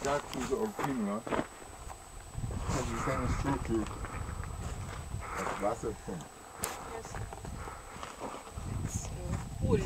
start through the Alpina. Also wir können. Das Wasser kommt. Yes. Cool.